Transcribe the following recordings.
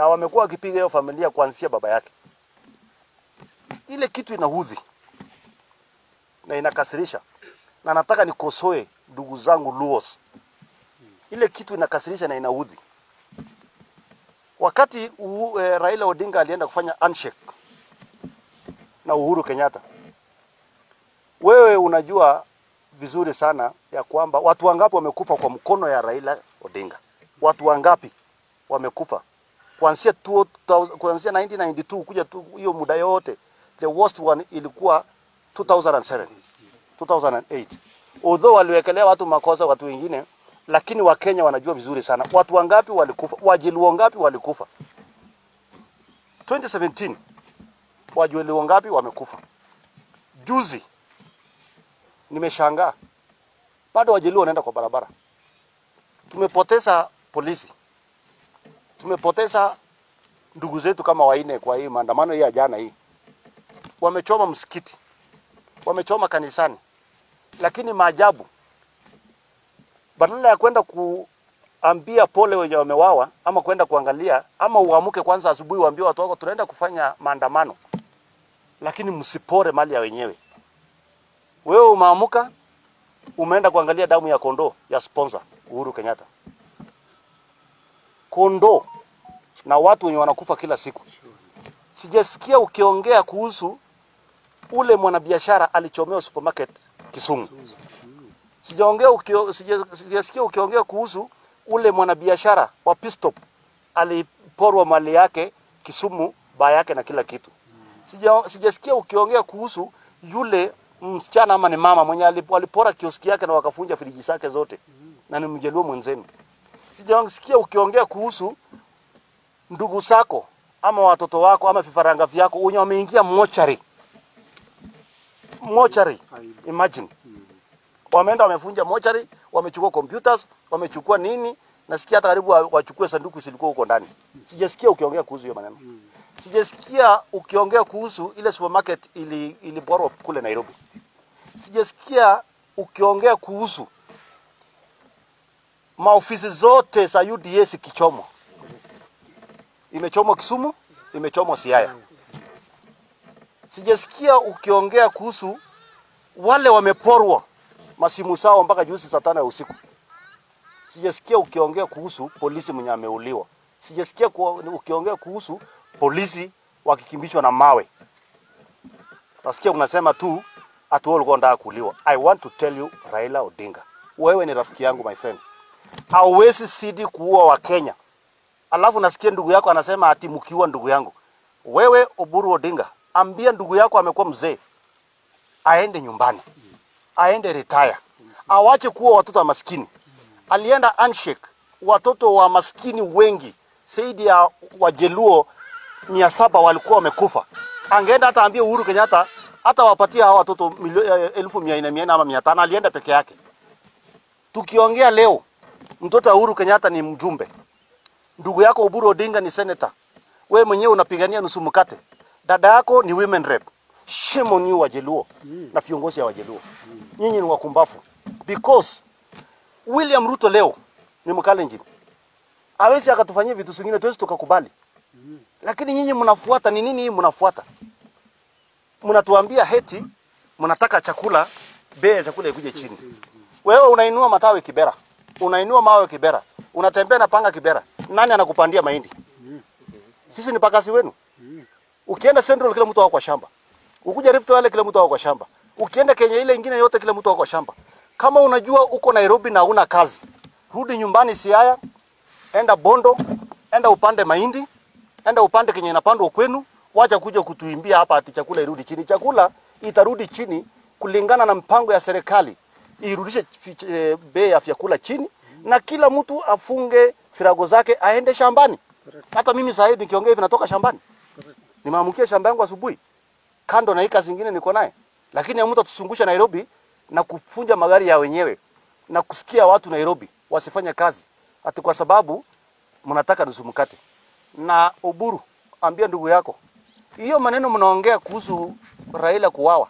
na wamekuwa wakipiga hiyo familia kuanzia baba yake. Ile kitu inaudhi na inakasirisha, na nataka nikosoe ndugu zangu Luos. Ile kitu inakasirisha na inaudhi. Wakati u, e, Raila Odinga alienda kufanya handshake na Uhuru Kenyatta, wewe unajua vizuri sana ya kwamba watu wangapi wamekufa kwa mkono ya Raila Odinga? Watu wangapi wamekufa kuanzia 2000 kuanzia 1992 kuja tu hiyo muda yote, the worst one ilikuwa 2007 2008. Although waliwekelea watu makosa watu wengine, lakini Wakenya wanajua vizuri sana watu wangapi walikufa, wajiluo ngapi walikufa 2017, wajiluo ngapi wamekufa. Juzi nimeshangaa bado wajiluo wanaenda kwa barabara. Tumepoteza polisi, tumepoteza ndugu zetu kama waine kwa hii maandamano hii ya jana hii. Wamechoma msikiti, wamechoma kanisani, lakini maajabu, badala ya kwenda kuambia pole wenye wamewawa ama kwenda kuangalia ama uamuke kwanza asubuhi uambie watu wako tunaenda kufanya maandamano, lakini msipore mali ya wenyewe. Wewe umeamuka umeenda kuangalia damu ya kondoo ya sponsor Uhuru Kenyatta, kondoo na watu wenye wanakufa kila siku. Sijasikia ukiongea kuhusu ule mwanabiashara alichomewa supermarket Kisumu. Sijaongea ukio, sija, sijasikia ukiongea kuhusu ule mwanabiashara wa Pistop aliporwa mali yake Kisumu, baa yake na kila kitu. Sija, sijasikia ukiongea kuhusu yule msichana ama ni mama mwenye alipora kioski yake na wakafunja friji zake zote na ni mjaluo mwenzenu. Sijasikia ukiongea kuhusu ndugu zako ama watoto wako ama vifaranga vyako wenye wameingia mochari mochari, imagine wameenda wamefunja mochari, wamechukua computers, wamechukua nini, nasikia hata karibu wachukue sanduku zilikuwa huko ndani. Sijasikia ukiongea kuhusu hiyo maneno. Sijasikia ukiongea kuhusu ile supermarket ili ili kule Nairobi. Sijasikia ukiongea kuhusu maofisi zote za UDA zikichomwa. Imechomwa Kisumu, imechomwa Siaya. Sijasikia ukiongea kuhusu wale wameporwa masimu sao mpaka juzi saa tano ya usiku. Sijasikia ukiongea kuhusu polisi mwenye ameuliwa. Sijasikia ukiongea kuhusu polisi wakikimbishwa na mawe. Nasikia unasema tu atu walikuwa wanataka kuuliwa. I want to tell you Raila Odinga, wewe ni rafiki yangu my friend. Hauwezi sidi kuua Wakenya. Alafu nasikia ndugu yako anasema ati mkiua ndugu yangu. Wewe Oburu Odinga, ambia ndugu yako amekuwa mzee aende nyumbani, aende retire, awache kuwa watoto wa maskini. Alienda handshake, watoto wa maskini wengi zaidi ya Wajeluo mia saba walikuwa wamekufa. Angeenda hata ambie Uhuru Kenyatta hata wapatie hao watoto eh, elfu mia nne mia nne ama mia tano. Alienda peke yake. Tukiongea leo, mtoto wa Uhuru Kenyatta ni mjumbe, ndugu yako Oburu Odinga ni senator, wewe mwenyewe unapigania nusu mkate, dada yako ni women rep. Shame on you Wajaluo na viongozi ya Wajaluo, nyinyi ni wakumbafu because William Ruto leo ni Mkalenjin, hawezi akatufanyia vitu zingine, tuwezi tukakubali. Lakini nyinyi mnafuata ni nini? Hii mnafuata, mnatuambia heti mnataka chakula, bei ya chakula ikuje chini. Wewe unainua matawi Kibera, unainua mawe Kibera, unatembea na panga Kibera, nani anakupandia mahindi? Sisi ni pakasi wenu. Ukienda Central kila mtu wako kwa shamba. Ukuja Rift Valley kila mtu wako kwa shamba. Ukienda Kenya ile ingine yote kila mtu wako kwa shamba. Kama unajua uko Nairobi na una kazi, rudi nyumbani Siaya, enda Bondo, enda upande mahindi, enda upande kenye inapandwa kwenu, wacha kuja kutuimbia hapa ati chakula irudi chini. Chakula itarudi chini kulingana na mpango ya serikali irudishe eh, bei ya vyakula chini, mm. na kila mtu afunge firago zake aende shambani. Hata mimi sasa hivi nikiongea hivi natoka shambani, nimeamkia shamba yangu asubuhi, kando na hii kazi nyingine niko naye, lakini mtu atuzungusha Nairobi na kufunja magari ya wenyewe na kusikia watu Nairobi wasifanya kazi. Ati kwa sababu mnataka nusu mkate. Na Oburu, ambia ndugu yako hiyo maneno mnaongea kuhusu Raila kuwawa,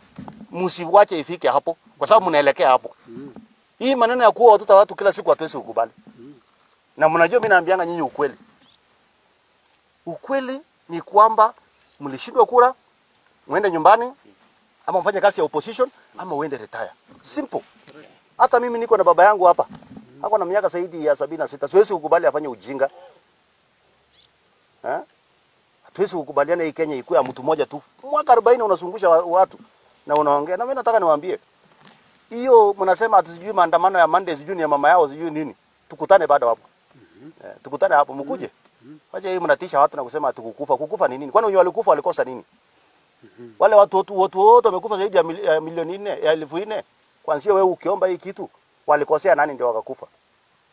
msiwache ifike hapo, kwa sababu mnaelekea hapo. Hii maneno ya kuua watoto watu kila siku hatuwezi kukubali, na mnajua mimi naambianga nyinyi ukweli. Ukweli ni kwamba mlishindwa kura, mwende nyumbani ama mfanye kazi ya opposition ama uende retire. Simple. Hata mimi niko na baba yangu hapa. Ako na miaka zaidi ya sabini na sita. Siwezi kukubali afanye ujinga. Ha? Hatuwezi kukubaliana hii Kenya ikuwe ya mtu mmoja tu. Mwaka 40 unazungusha watu na unaongea. Na mimi nataka niwaambie. Hiyo mnasema ati sijui maandamano ya Monday sijui ni ya mama yao sijui nini. Tukutane bado hapo. mm Eh, tukutane hapo mkuje. Mm Wacha hii mnatisha watu na kusema ati kukufa. Ni nini? Kwani wenye walikufa walikosa nini? Wale watu watu watu wote wamekufa zaidi ya mili- ya milioni nne ya elfu nne. Kwanza wewe ukiomba hii kitu walikosea nani ndio wakakufa?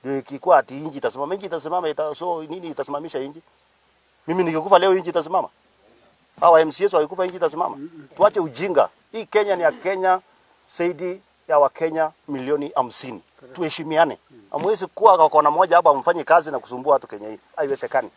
Ndio ikikuwa ati inji itasimama, inji itasimama ita, so nini itasimamisha inji? Mimi nikikufa leo inji itasimama? Hawa MCS walikufa inji itasimama? Tuache ujinga. Hii Kenya ni ya Kenya zaidi ya Wakenya milioni hamsini. Tuheshimiane. amwezi kuwa kwa kona moja hapa mfanye kazi na kusumbua watu Kenya hii. Haiwezekani.